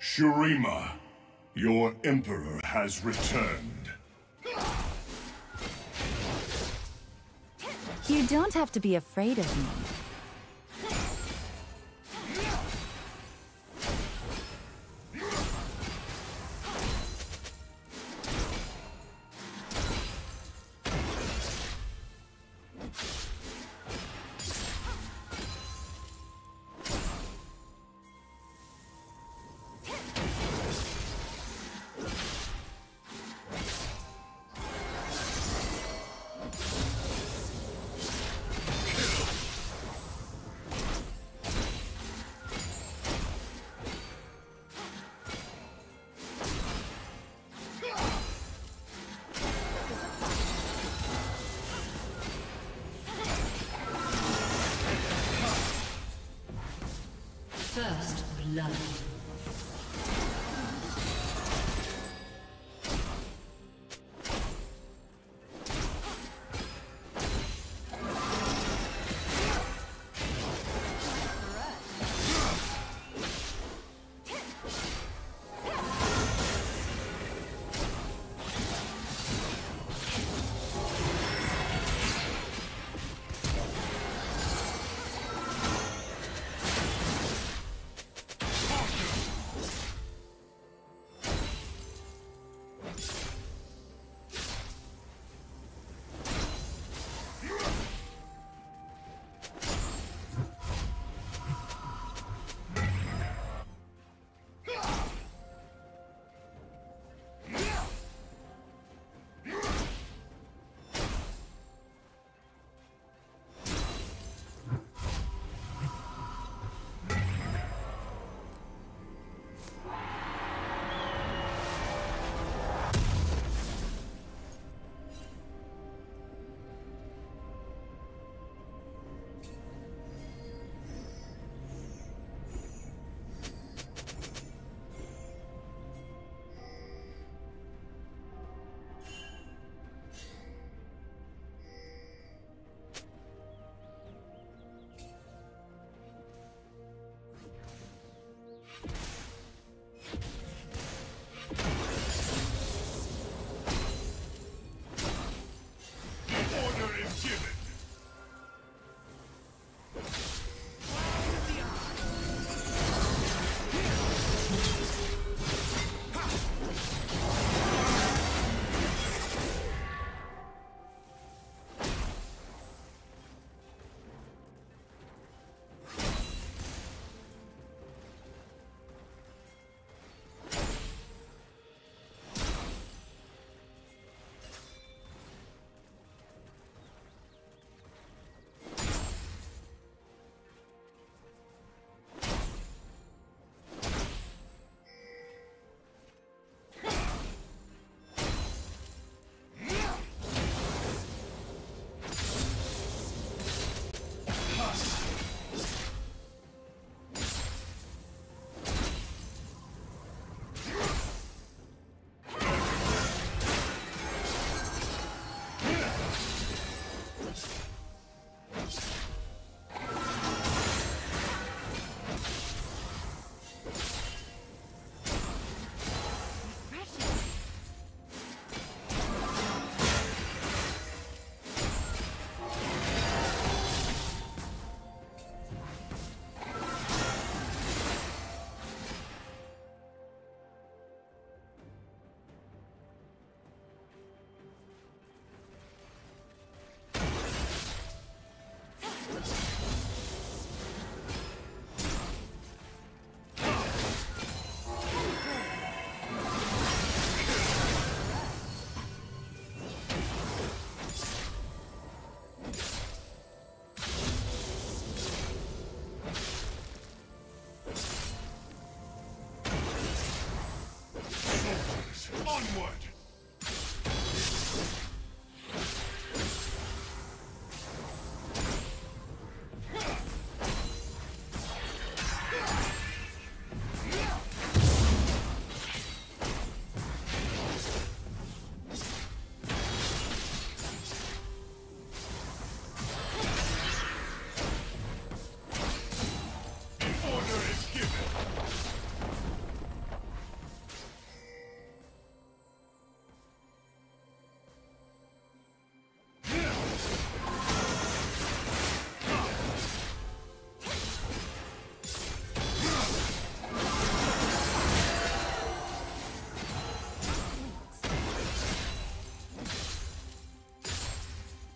Shurima, your Emperor has returned. You don't have to be afraid of me. First blood.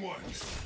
Soldiers,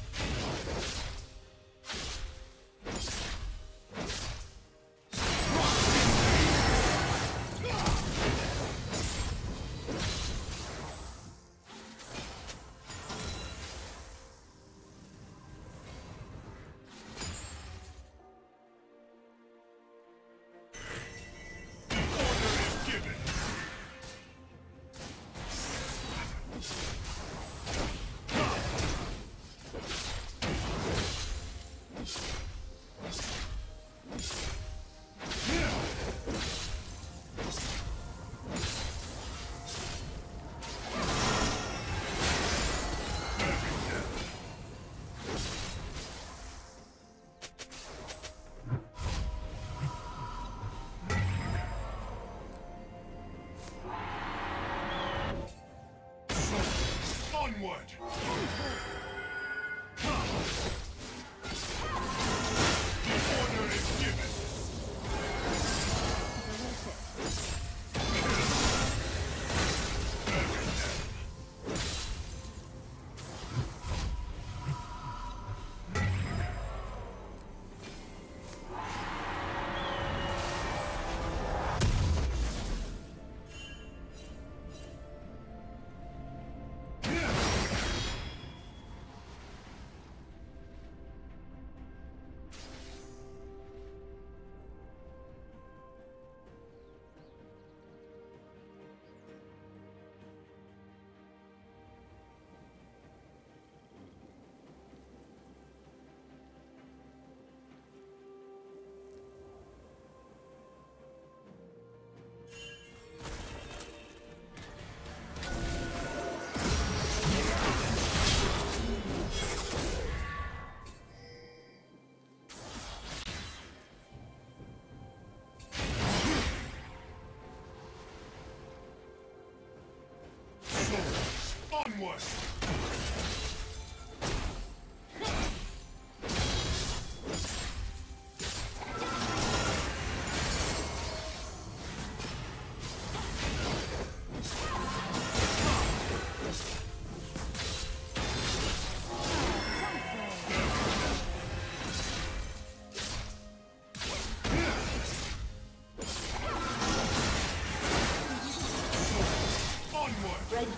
onward!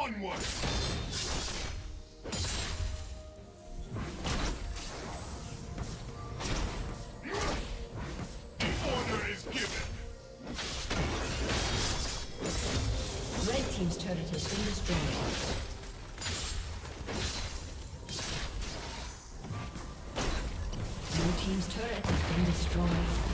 Onward! Order is given. Red team's turret has been destroyed. Blue team's turret has been destroyed.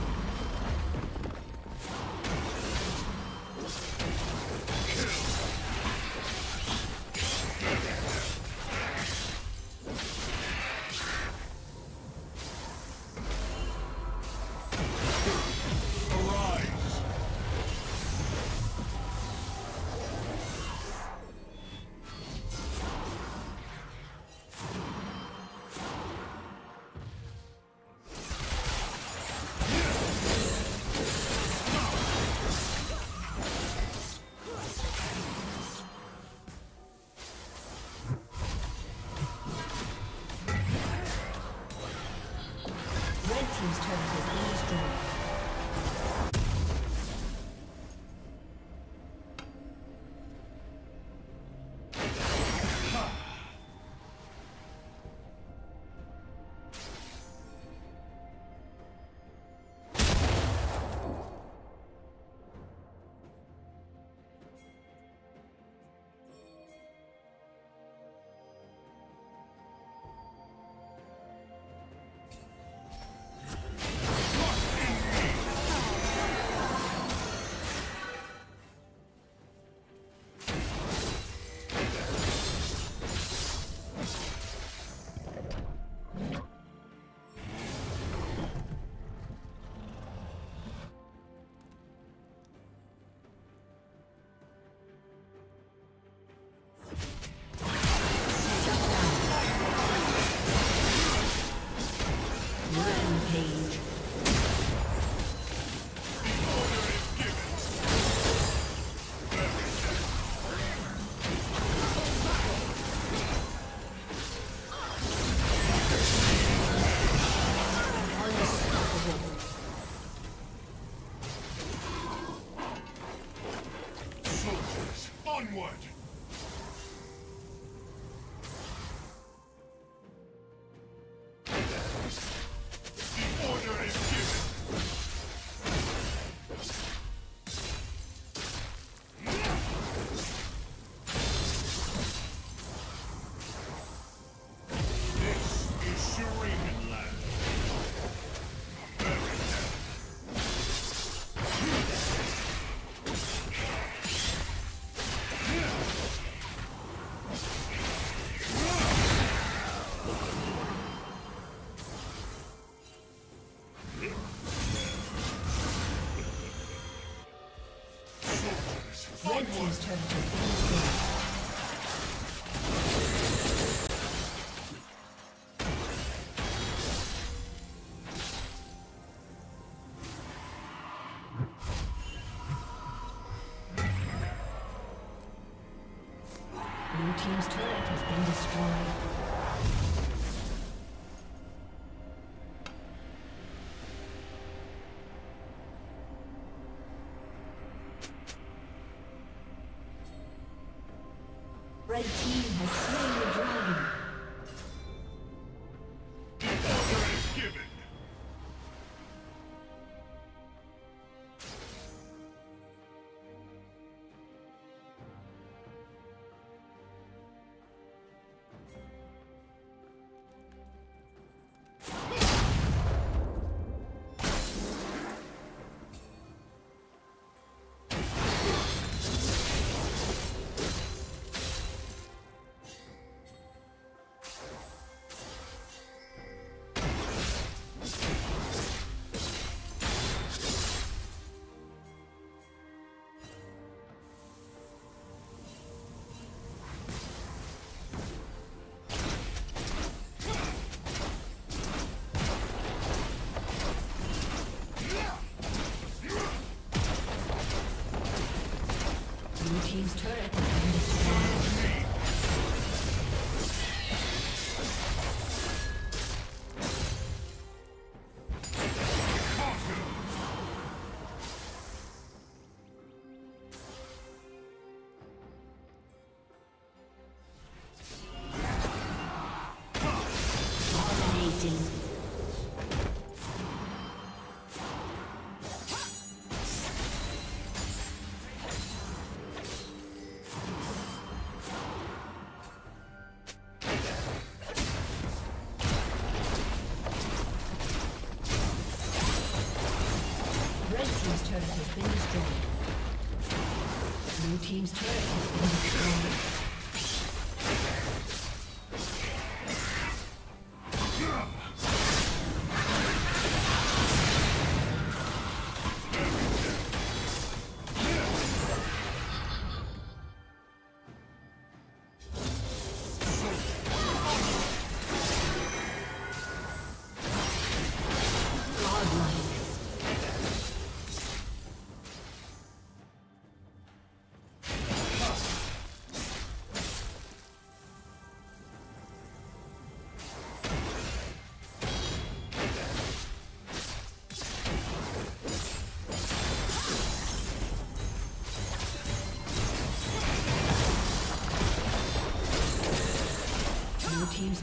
Onward! team's Red team has slain. team's turret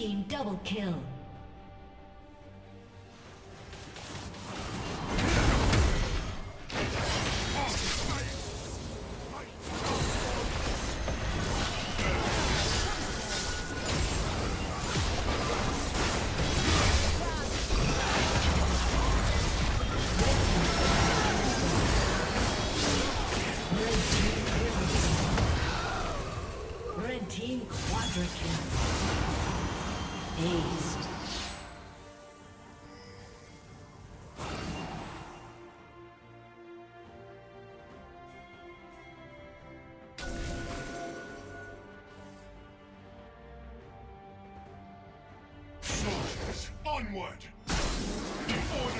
team double kill. Onward! Onward!